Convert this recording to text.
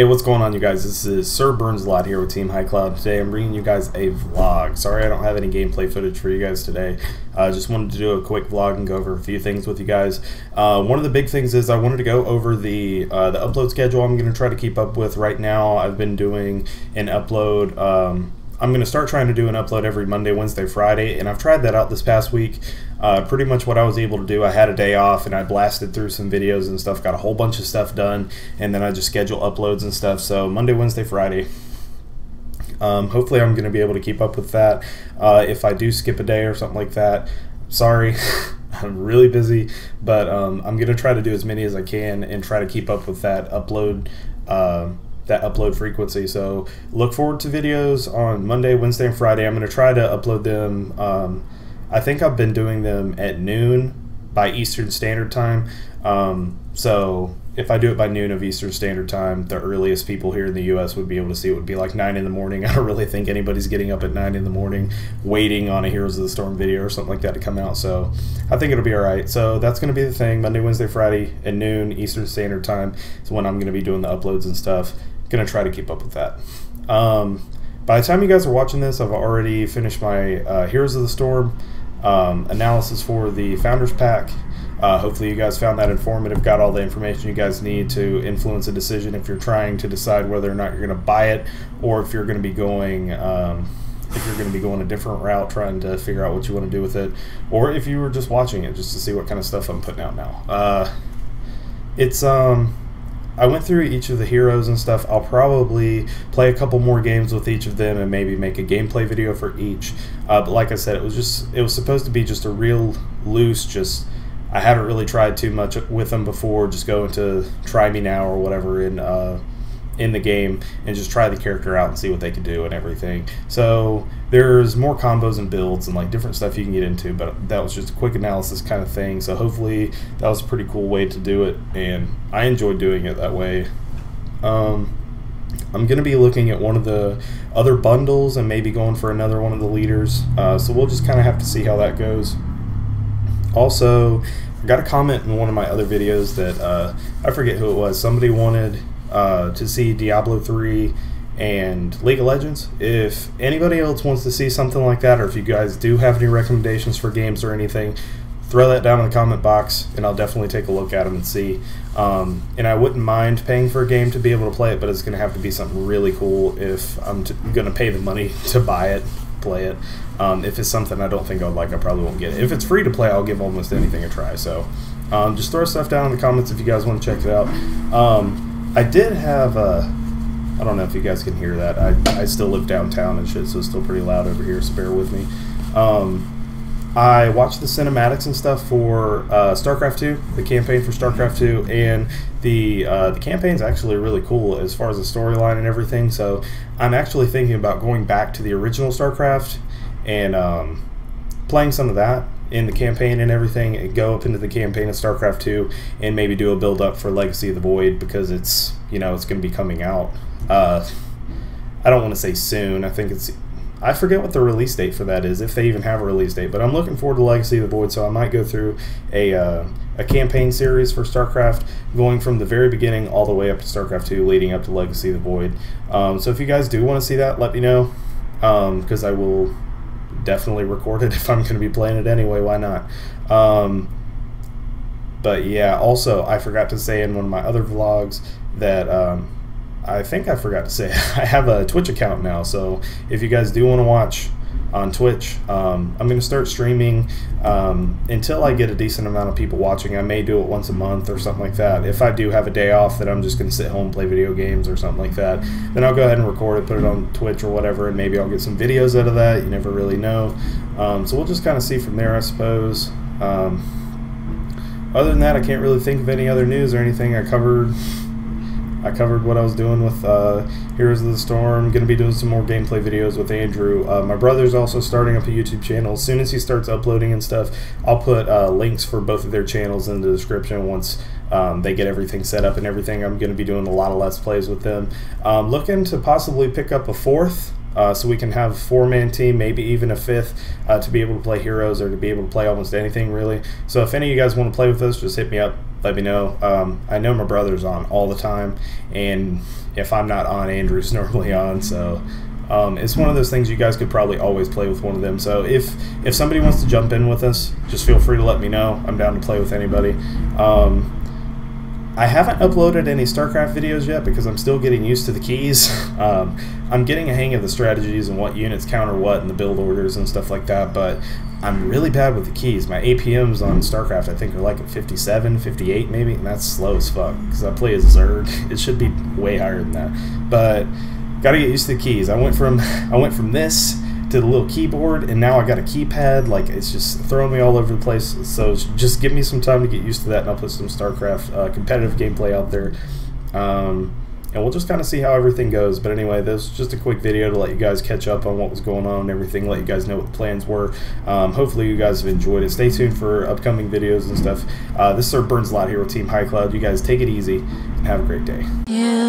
Hey, what's going on, you guys? This is Sir Burns Lot here with Team High Cloud. Today, I'm bringing you guys a vlog. Sorry, I don't have any gameplay footage for you guys today. I uh, just wanted to do a quick vlog and go over a few things with you guys. Uh, one of the big things is I wanted to go over the uh, the upload schedule. I'm going to try to keep up with right now. I've been doing an upload. Um, I'm going to start trying to do an upload every Monday, Wednesday, Friday, and I've tried that out this past week. Uh, pretty much what I was able to do, I had a day off and I blasted through some videos and stuff, got a whole bunch of stuff done, and then I just schedule uploads and stuff. So Monday, Wednesday, Friday. Um, hopefully, I'm going to be able to keep up with that. Uh, if I do skip a day or something like that, sorry. I'm really busy, but um, I'm going to try to do as many as I can and try to keep up with that upload. Uh, that upload frequency. So look forward to videos on Monday, Wednesday, and Friday. I'm going to try to upload them. Um, I think I've been doing them at noon by Eastern Standard Time. Um, so if I do it by noon of Eastern Standard Time, the earliest people here in the U.S. would be able to see it would be like nine in the morning. I don't really think anybody's getting up at nine in the morning waiting on a Heroes of the Storm video or something like that to come out. So I think it'll be all right. So that's going to be the thing. Monday, Wednesday, Friday at noon Eastern Standard Time is when I'm going to be doing the uploads and stuff gonna try to keep up with that. Um, by the time you guys are watching this, I've already finished my uh, Heroes of the Storm um, analysis for the Founders Pack. Uh, hopefully, you guys found that informative, got all the information you guys need to influence a decision if you're trying to decide whether or not you're going to buy it or if you're going to be going. Um, if you're going to be going a different route, trying to figure out what you want to do with it, or if you were just watching it just to see what kind of stuff I'm putting out now. Uh, it's um, I went through each of the heroes and stuff. I'll probably play a couple more games with each of them and maybe make a gameplay video for each. Uh, but like I said, it was just it was supposed to be just a real loose. Just I haven't really tried too much with them before. Just going to try me now or whatever in uh, in the game and just try the character out and see what they can do and everything. So there's more combos and builds and like different stuff you can get into, but that was just a quick analysis kind of thing. So hopefully that was a pretty cool way to do it, and I enjoyed doing it that way. Um, I'm going to be looking at one of the other bundles and maybe going for another one of the leaders. Uh, so we'll just kind of have to see how that goes. Also, I got a comment in one of my other videos that uh, I forget who it was. Somebody wanted uh, to see Diablo 3 and League of Legends. If anybody else wants to see something like that, or if you guys do have any recommendations for games or anything, throw that down in the comment box, and I'll definitely take a look at them and see. Um, and I wouldn't mind paying for a game to be able to play it, but it's going to have to be something really cool if I'm going to pay the money to buy it, play it. Um, if it's something I don't think I would like, I probably won't get it. If it's free to play, I'll give almost anything a try. So um, just throw stuff down in the comments if you guys want to check it out. I did have a. I don't know if you guys can hear that. I, I still live downtown and shit, so it's still pretty loud over here, so bear with me. Um, I watched the cinematics and stuff for uh, StarCraft 2, the campaign for StarCraft 2, and the uh, the campaign's actually really cool as far as the storyline and everything. So I'm actually thinking about going back to the original StarCraft and um, playing some of that in the campaign and everything go up into the campaign of StarCraft 2 and maybe do a build up for Legacy of the Void because it's you know it's going to be coming out. Uh, I don't want to say soon. I think it's I forget what the release date for that is if they even have a release date. But I'm looking forward to Legacy of the Void, so I might go through a uh, a campaign series for StarCraft, going from the very beginning all the way up to StarCraft 2, leading up to Legacy of the Void. Um, so if you guys do want to see that, let me know because um, I will definitely record it if I'm going to be playing it anyway. Why not? Um, but yeah, also, I forgot to say in one of my other vlogs that um, I think I forgot to say I have a Twitch account now. So if you guys do want to watch on Twitch. Um, I'm going to start streaming um, until I get a decent amount of people watching. I may do it once a month or something like that. If I do have a day off that I'm just going to sit home and play video games or something like that, then I'll go ahead and record it, put it on Twitch or whatever, and maybe I'll get some videos out of that. You never really know. Um, so we'll just kind of see from there, I suppose. Um, other than that, I can't really think of any other news or anything. I covered I covered what I was doing with uh, Heroes of the Storm. Going to be doing some more gameplay videos with Andrew. Uh, my brother's also starting up a YouTube channel. As soon as he starts uploading and stuff, I'll put uh, links for both of their channels in the description once um, they get everything set up and everything. I'm going to be doing a lot of Let's Plays with them. Um, looking to possibly pick up a fourth uh, so we can have four man team, maybe even a fifth, uh, to be able to play heroes or to be able to play almost anything really. So if any of you guys want to play with us, just hit me up. Let me know. Um, I know my brother's on all the time, and if I'm not on, Andrew's normally on. So um, it's one of those things you guys could probably always play with one of them. So if if somebody wants to jump in with us, just feel free to let me know. I'm down to play with anybody. Um, I haven't uploaded any StarCraft videos yet because I'm still getting used to the keys. Um, I'm getting a hang of the strategies and what units counter what and the build orders and stuff like that, but I'm really bad with the keys. My APMs on StarCraft I think are like at 57, 58 maybe, and that's slow as fuck because I play as Zerg. It should be way higher than that. But got to get used to the keys. I went from I went from this to the little keyboard, and now I got a keypad. Like it's just throwing me all over the place. So just give me some time to get used to that, and I'll put some StarCraft uh, competitive gameplay out there. Um, and we'll just kind of see how everything goes. But anyway, this was just a quick video to let you guys catch up on what was going on and everything, let you guys know what the plans were. Um, hopefully, you guys have enjoyed it. Stay tuned for upcoming videos and stuff. Uh, this is Sir Burns Lot here with Team High Cloud. You guys take it easy and have a great day. Yeah.